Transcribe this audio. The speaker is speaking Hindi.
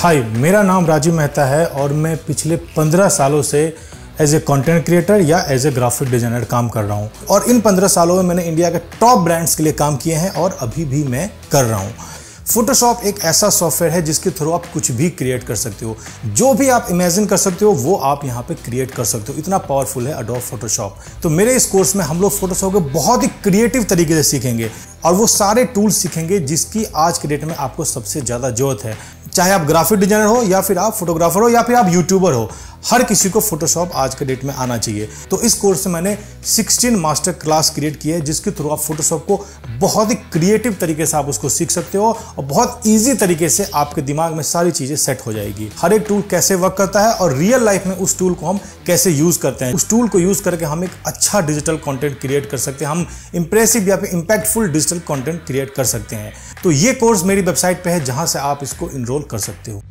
हाय मेरा नाम राजीव मेहता है और मैं पिछले 15 सालों से एज ए कंटेंट क्रिएटर या एज ए ग्राफिक डिज़ाइनर काम कर रहा हूँ। और इन 15 सालों में मैंने इंडिया के टॉप ब्रांड्स के लिए काम किए हैं और अभी भी मैं कर रहा हूँ। फोटोशॉप एक ऐसा सॉफ्टवेयर है जिसके थ्रू आप कुछ भी क्रिएट कर सकते हो। जो भी आप इमेजिन कर सकते हो, वो आप यहाँ पे क्रिएट कर सकते हो। इतना पावरफुल है अडोब फोटोशॉप तो मेरे इस कोर्स में हम लोग फोटोशॉप को बहुत ही क्रिएटिव तरीके से सीखेंगे और वो सारे टूल्स सीखेंगे जिसकी आज के डेट में आपको सबसे ज़्यादा ज़रूरत है। चाहे आप ग्राफिक डिज़ाइनर हो या फिर आप फोटोग्राफर हो या फिर आप यूट्यूबर हो, हर किसी को फोटोशॉप आज के डेट में आना चाहिए। तो इस कोर्स में मैंने 16 मास्टर क्लास क्रिएट की है जिसके थ्रू आप फोटोशॉप को बहुत ही क्रिएटिव तरीके से आप उसको सीख सकते हो और बहुत ईजी तरीके से आपके दिमाग में सारी चीज़ें सेट हो जाएगी। हर एक टूल कैसे वर्क करता है और रियल लाइफ में उस टूल को हम कैसे यूज़ करते हैं। उस टूल को यूज़ करके हम एक अच्छा डिजिटल कॉन्टेंट क्रिएट कर सकते हैं। हम इंप्रेसिव या फिर इंपैक्टफुल डिजिटल कॉन्टेंट क्रिएट कर सकते हैं। तो ये कोर्स मेरी वेबसाइट पर है, जहाँ से आप इसको इनरोल कर सकते हो।